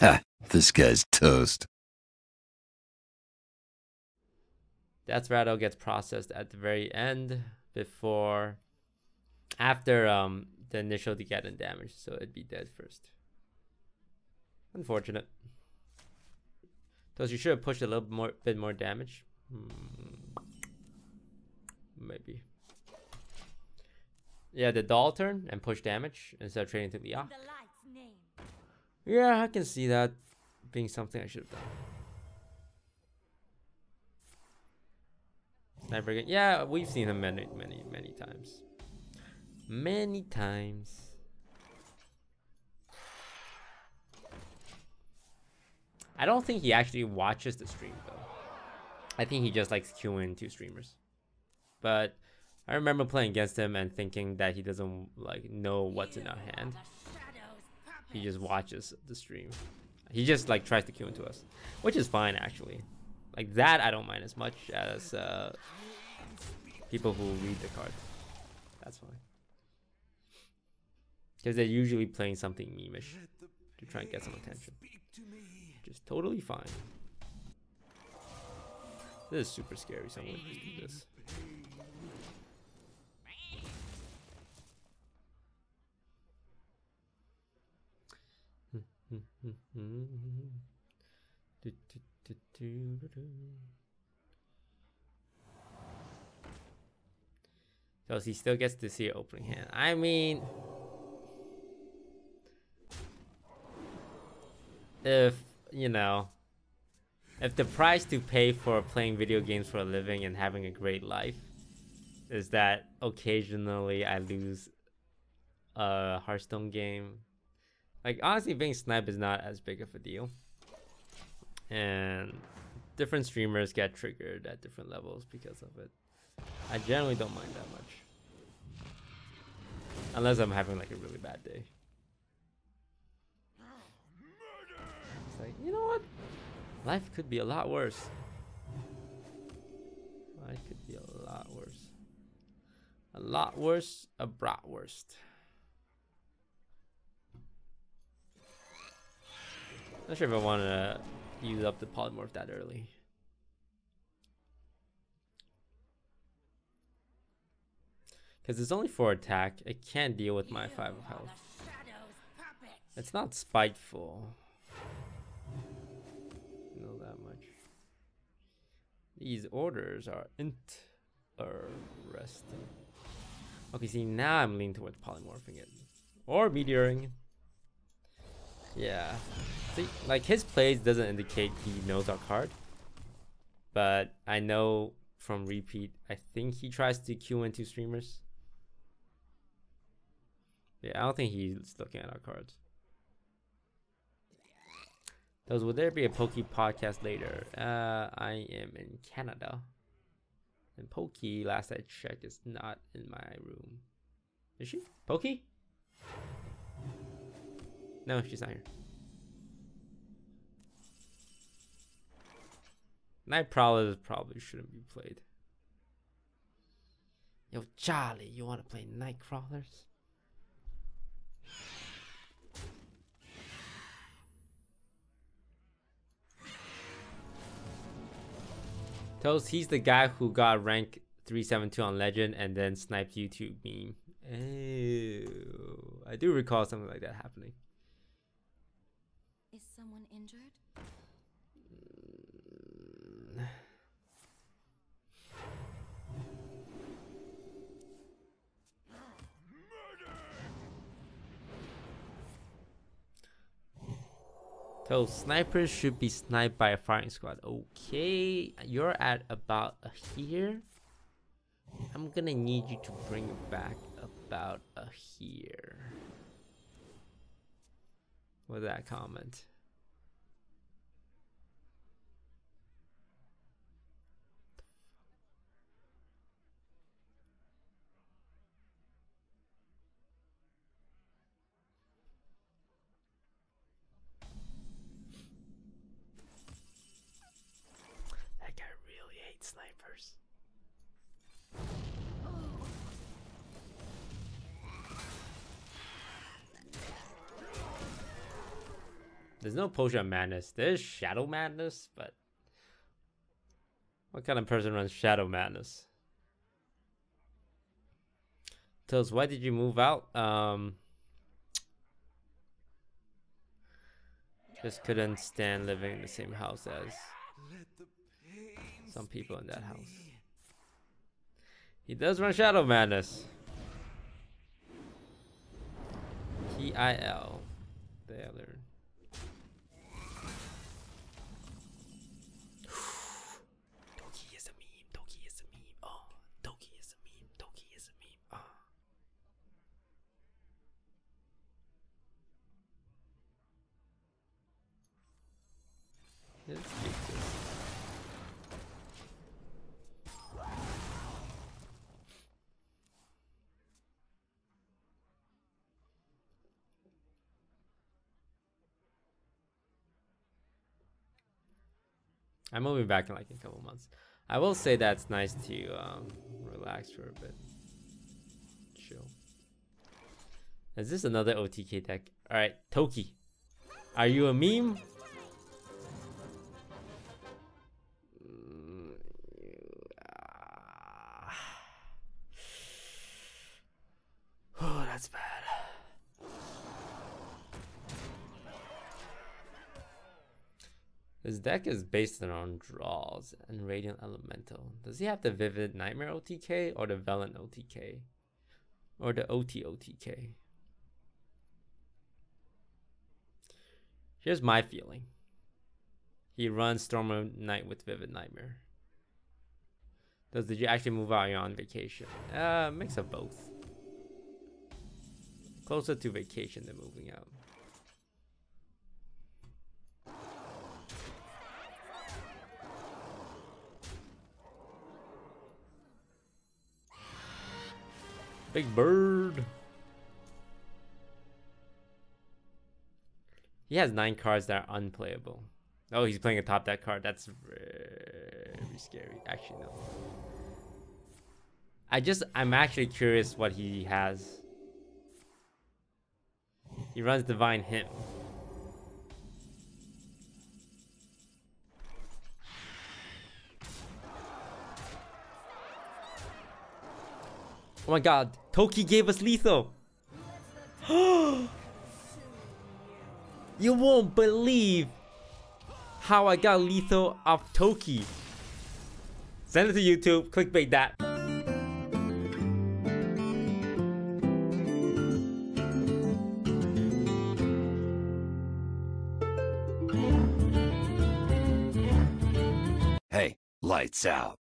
Ha! This guy's toast. Death Rattle gets processed at the very end before, after um the initial Degaton damage, so it'd be dead first. Unfortunate. Those you should have pushed a little more bit more damage. Hmm. Maybe. Yeah, the doll turn and push damage instead of trading to Leah. Yeah, I can see that being something I should have done. Sniper again. Yeah, we've seen him many, many, many times. Many times. I don't think he actually watches the stream though. I think he just likes queuing two streamers. But I remember playing against him and thinking that he doesn't like know what's in our hand. He just watches the stream. He just like tries to queue into us, which is fine actually. Like that I don't mind as much as uh, people who read the cards. That's fine. Because they're usually playing something memeish to try and get some attention. Just totally fine. This is super scary, so I'm gonna do this. So he still gets to see opening hand. I mean, if you know, if the price to pay for playing video games for a living and having a great life is that occasionally I lose a Hearthstone game, like honestly, being sniped is not as big of a deal, and different streamers get triggered at different levels because of it. I generally don't mind that much. Unless I'm having like a really bad day. It's like, you know what? Life could be a lot worse. Life could be a lot worse. A lot worse, a bratwurst. Not sure if I want to use up the polymorph that early. Because it's only for attack. It can't deal with my 5 of health. It's not spiteful. Know that much. These orders are interesting. Okay, see, now I'm leaning towards polymorphing it. Or meteoring. Yeah. See, like his plays doesn't indicate he knows our card. But I know from repeat, I think he tries to queue into streamers. Yeah, I don't think he's looking at our cards. Does will there be a Pokey podcast later? Uh, I am in Canada. And Pokey, last I checked, is not in my room. Is she? Pokey? No, she's not here. Night Prowlers probably shouldn't be played. Yo, Charlie, you want to play Night Crawlers? Toast, he's the guy who got rank 372 on Legend and then sniped YouTube meme. Ew. I do recall something like that happening. Injured? So snipers should be sniped by a firing squad. Okay, you're at about here. I'm gonna need you to bring it back about a here. With that comment. Snipers. There's no potion madness. There's shadow madness, but what kind of person runs shadow madness? Tells, why did you move out? Um, just couldn't stand living in the same house as some people in that house. He does run shadow madness. T I L. Baylor. Doki is a meme. Doki is a meme. Oh, Doki is a meme. Doki is a meme. Oh. Let's get this. I'm moving back in like a couple months. I will say that's nice to um, relax for a bit. Chill. Is this another OTK deck? Alright, Toki. Are you a meme? Oh, that's bad. His deck is based on draws and Radiant Elemental. Does he have the Vivid Nightmare OTK or the Velen OTK? Or the OT OTK? Here's my feeling. He runs Storm Knight with Vivid Nightmare. Does did you actually move out? You're on vacation. Uh, mix of both. Closer to vacation than moving out. Big bird. He has nine cards that are unplayable. Oh, he's playing a top deck card. That's very scary. Actually, no. I just, I'm actually curious what he has. He runs Divine Hymn. Oh my god, Toki gave us lethal. you won't believe how I got lethal off Toki. Send it to YouTube, clickbait that. Hey, lights out.